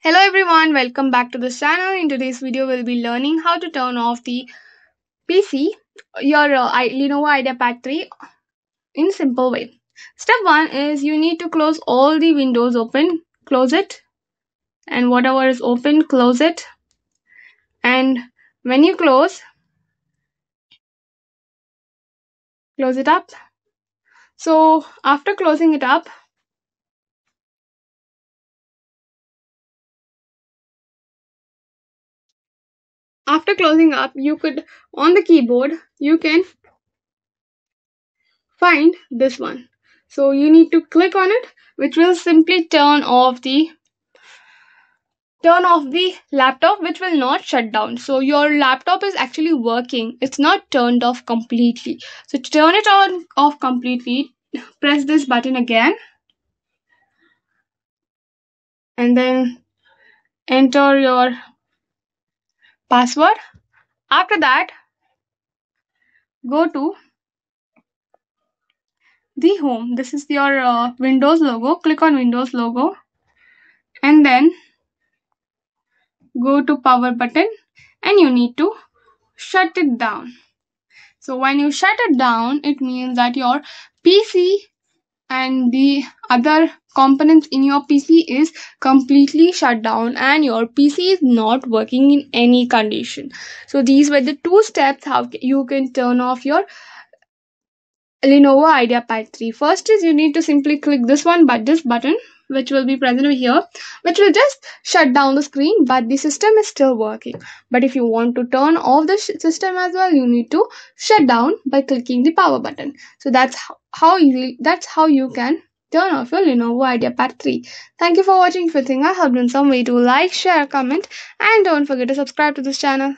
Hello everyone, welcome back to this channel. In today's video, we'll be learning how to turn off the PC, your uh, Lenovo IdeaPad 3 in simple way. Step 1 is you need to close all the windows open, close it and whatever is open, close it. And when you close, close it up. So after closing it up, after closing up you could on the keyboard you can find this one. So you need to click on it which will simply turn off the turn off the laptop which will not shut down. So your laptop is actually working. It's not turned off completely. So to turn it on off completely press this button again. And then enter your password. After that go to the home. This is your uh, windows logo. Click on windows logo. And then go to power button and you need to shut it down. So when you shut it down it means that your pc and the other components in your PC is completely shut down and your PC is not working in any condition. So these were the two steps how you can turn off your Lenovo IdeaPad 3. First is you need to simply click this one but this button which will be present over here which will just shut down the screen but the system is still working but if you want to turn off the system as well you need to shut down by clicking the power button so that's how, how easy that's how you can turn off your Lenovo part 3. Thank you for watching. If you think I helped in some way, do like, share, comment, and don't forget to subscribe to this channel.